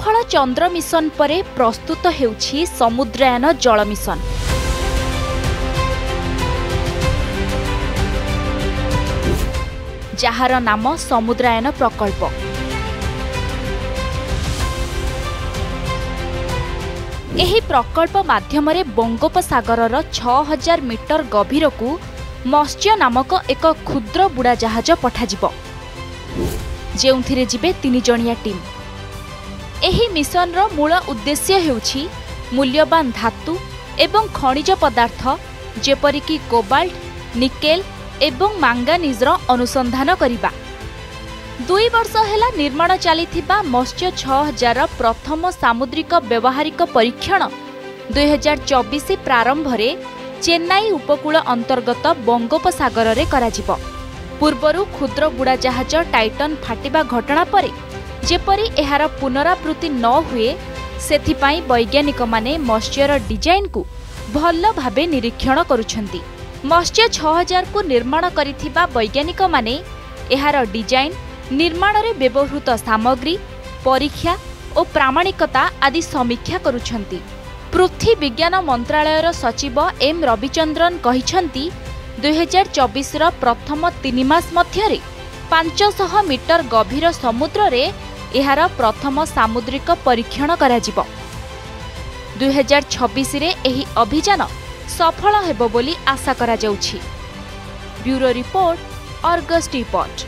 ସଫଳ ଚନ୍ଦ୍ର ମିଶନ ପରେ ପ୍ରସ୍ତୁତ ହେଉଛି ସମୁଦ୍ରାୟନ ଜଳ ମିଶନ। ଯାହାର ନାମ ସମୁଦ୍ରାୟନ ପ୍ରକଳ୍ପ। ଏହି ପ୍ରକଳ୍ପ ମାଧ୍ୟମରେ ବଙ୍ଗୋପସାଗରର ଛଅ ହଜାର ମିଟର ଗଭୀରକୁ ମତ୍ସ୍ୟ ନାମକ ଏକ କ୍ଷୁଦ୍ର ବୁଡ଼ାଜାହାଜ ପଠାଯିବ। ଯେଉଁଥିରେ ଯିବେ ତିନି ଜଣିଆ ଟିମ୍। ଏହି ମିଶନର ମୂଳ ଉଦ୍ଦେଶ୍ୟ ହେଉଛି ମୂଲ୍ୟବାନ ଧାତୁ ଏବଂ ଖଣିଜ ପଦାର୍ଥ ଯେପରିକି କୋବାଲ୍ଟ ନିକେଲ ଏବଂ ମାଙ୍ଗାନିଜ୍ର ଅନୁସନ୍ଧାନ କରିବା। ଦୁଇ ବର୍ଷ ହେଲା ନିର୍ମାଣ ଚାଲିଥିବା ମତ୍ସ୍ୟ ଛଅ ହଜାର ପ୍ରଥମ ସାମୁଦ୍ରିକ ବ୍ୟବହାରିକ ପରୀକ୍ଷଣ ଦୁଇହଜାର ଚବିଶ ପ୍ରାରମ୍ଭରେ ଚେନ୍ନାଇ ଉପକୂଳ ଅନ୍ତର୍ଗତ ବଙ୍ଗୋପସାଗରରେ କରାଯିବ। ପୂର୍ବରୁ କ୍ଷୁଦ୍ର ବୁଡ଼ାଜାହାଜ ଟାଇଟନ୍ ଫାଟିବା ଘଟଣା ପରେ ଯେପରି ଏହାର ପୁନରାବୃତ୍ତି ନ ହୁଏ ସେଥିପାଇଁ ବୈଜ୍ଞାନିକମାନେ ମତ୍ସ୍ୟର ଡିଜାଇନ୍କୁ ଭଲ ଭାବେ ନିରୀକ୍ଷଣ କରୁଛନ୍ତି। ମତ୍ସ୍ୟ ଛଅ ହଜାରକୁ ନିର୍ମାଣ କରିଥିବା ବୈଜ୍ଞାନିକମାନେ ଏହାର ଡିଜାଇନ୍ ନିର୍ମାଣରେ ବ୍ୟବହୃତ ସାମଗ୍ରୀ ପରୀକ୍ଷା ଓ ପ୍ରାମାଣିକତା ଆଦି ସମୀକ୍ଷା କରୁଛନ୍ତି। ପୃଥ୍ୱୀ ବିଜ୍ଞାନ ମନ୍ତ୍ରାଳୟର ସଚିବ ଏମ୍ ରବିଚନ୍ଦ୍ରନ କହିଛନ୍ତି ଦୁଇହଜାର ଚବିଶର ପ୍ରଥମ ତିନି ମାସ ମଧ୍ୟରେ ପାଞ୍ଚଶହ ମିଟର ଗଭୀର ସମୁଦ୍ରରେ ଏହାର ପ୍ରଥମ ସାମୁଦ୍ରିକ ପରୀକ୍ଷଣ କରାଯିବ। ଦୁଇହଜାର ଛବିଶରେ ଏହି ଅଭିଯାନ ସଫଳ ହେବ ବୋଲି ଆଶା କରାଯାଉଛି। Bureau report Argus report.